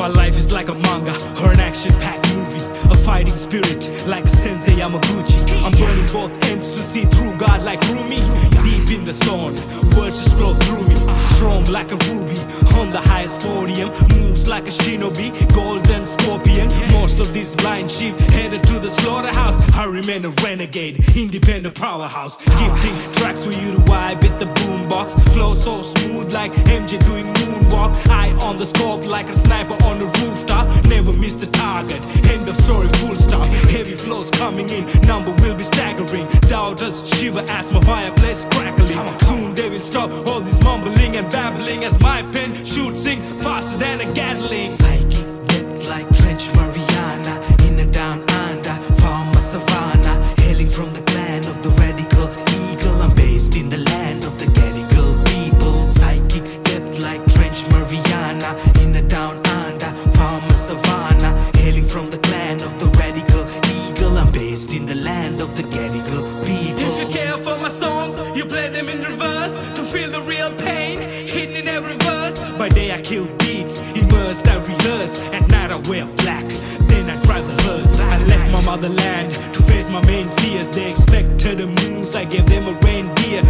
My life is like a manga or an action-packed movie. A fighting spirit like a sensei Yamaguchi. I'm burning both ends to see through God like Rumi. Deep in the zone, words just flow through me. Strong like a ruby on the highest podium. Moves like a shinobi, golden scorpion. Remain a renegade, independent powerhouse. Gifting tracks for you to vibe with the boombox. Flow so smooth like MJ doing moonwalk. Eye on the scope like a sniper on the rooftop. Never miss the target. End of story, full stop. Heavy flows coming in, number will be staggering. Doubters shiver as my fireplace crackling. Soon they will stop all this mumbling and babbling as my pen eagle. In the land of the Gadigal people. If you care for my songs, you play them in reverse to feel the real pain hidden in every verse. By day I kill beats, immersed I rehearse. At night I wear black, then I drive the hearse. I left my motherland to face my main fears. They expected the moves, I gave them a reindeer.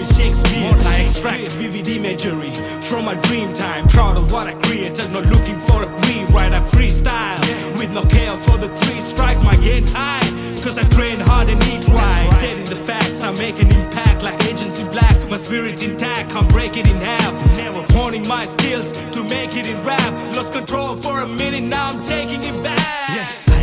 Me Shakespeare. I extract vivid imagery from my dream time. Proud of what I created, not looking for a rewrite. I freestyle with no care for the three strikes. My gains high, cause I train hard and eat right. Getting the facts, I make an impact like agency black. My spirit intact, I'm breaking in half. Never honing my skills to make it in rap. Lost control for a minute, now I'm taking it back.